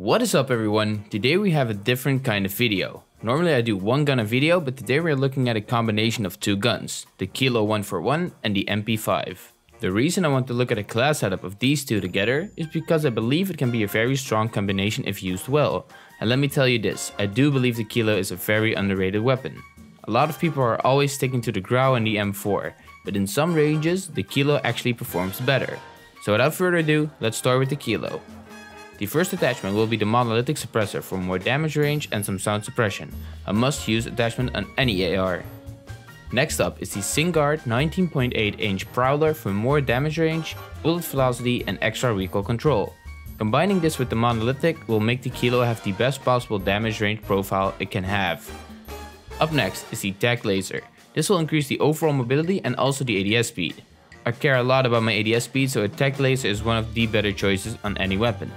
What is up everyone? Today we have a different kind of video. Normally I do one gun a video, but today we're looking at a combination of two guns, the Kilo 141 and the MP5. The reason I want to look at a class setup of these two together is because I believe it can be a very strong combination if used well. And let me tell you this, I do believe the Kilo is a very underrated weapon. A lot of people are always sticking to the Grau and the M4, but in some ranges the Kilo actually performs better. So without further ado, let's start with the Kilo. The first attachment will be the monolithic suppressor for more damage range and some sound suppression, a must use attachment on any AR. Next up is the Singuard 19.8 inch Prowler for more damage range, bullet velocity and extra recoil control. Combining this with the monolithic will make the Kilo have the best possible damage range profile it can have. Up next is the Tac Laser. This will increase the overall mobility and also the ADS speed. I care a lot about my ADS speed so a Tac Laser is one of the better choices on any weapon.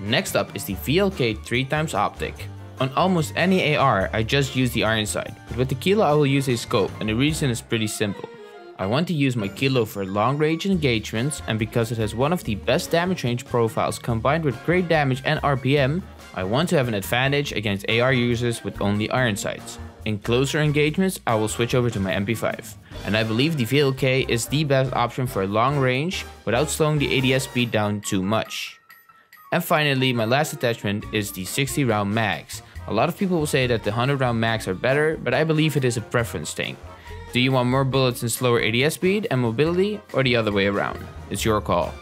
Next up is the VLK 3x optic. On almost any AR, I just use the iron sight, but with the Kilo I will use a scope and the reason is pretty simple. I want to use my Kilo for long range engagements and because it has one of the best damage range profiles combined with great damage and RPM, I want to have an advantage against AR users with only iron sights. In closer engagements, I will switch over to my MP5. And I believe the VLK is the best option for long range without slowing the ADS speed down too much. And finally, my last attachment is the 60 round mags. A lot of people will say that the 100 round mags are better, but I believe it is a preference thing. Do you want more bullets and slower ADS speed and mobility, or the other way around? It's your call.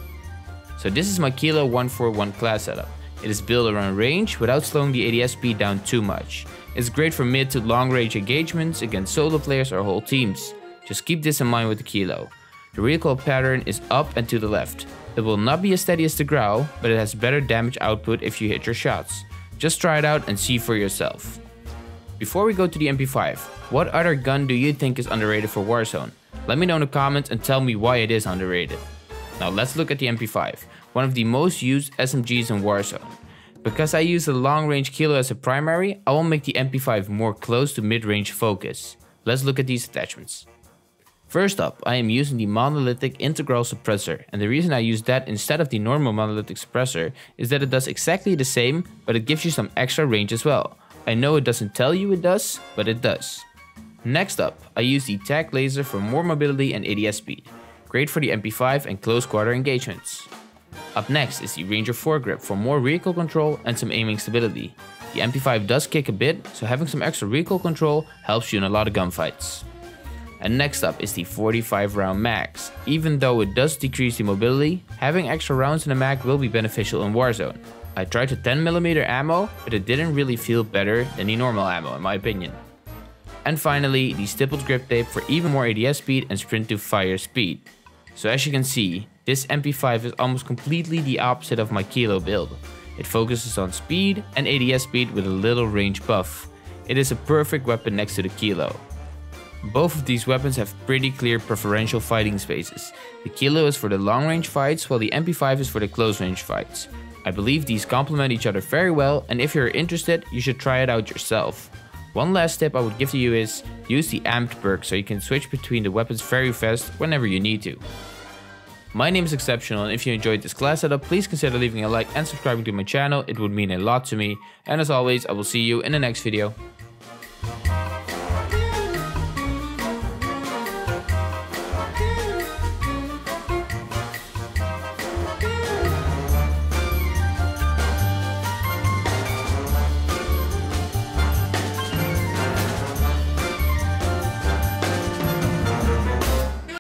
So this is my Kilo 141 class setup. It is built around range without slowing the ADS speed down too much. It's great for mid to long range engagements against solo players or whole teams. Just keep this in mind with the Kilo. The recoil pattern is up and to the left. It will not be as steady as the Grau, but it has better damage output if you hit your shots. Just try it out and see for yourself. Before we go to the MP5, what other gun do you think is underrated for Warzone? Let me know in the comments and tell me why it is underrated. Now let's look at the MP5, one of the most used SMGs in Warzone. Because I use the long range kilo as a primary, I will make the MP5 more close to mid-range focus. Let's look at these attachments. First up, I am using the monolithic integral suppressor and the reason I use that instead of the normal monolithic suppressor is that it does exactly the same but it gives you some extra range as well. I know it doesn't tell you it does, but it does. Next up, I use the Tac Laser for more mobility and ADS speed. Great for the MP5 and close quarter engagements. Up next is the Ranger foregrip for more recoil control and some aiming stability. The MP5 does kick a bit, so having some extra recoil control helps you in a lot of gunfights. And next up is the 45 round mags. Even though it does decrease the mobility, having extra rounds in the mag will be beneficial in Warzone. I tried the 10mm ammo, but it didn't really feel better than the normal ammo in my opinion. And finally, the stippled grip tape for even more ADS speed and sprint to fire speed. So as you can see, this MP5 is almost completely the opposite of my Kilo build. It focuses on speed and ADS speed with a little range buff. It is a perfect weapon next to the Kilo. Both of these weapons have pretty clear preferential fighting spaces. The Kilo is for the long range fights while the MP5 is for the close range fights. I believe these complement each other very well and if you're interested you should try it out yourself. One last tip I would give to you is use the amped perk so you can switch between the weapons very fast whenever you need to. My name is Xsebtional and if you enjoyed this class setup please consider leaving a like and subscribing to my channel, it would mean a lot to me and as always I will see you in the next video.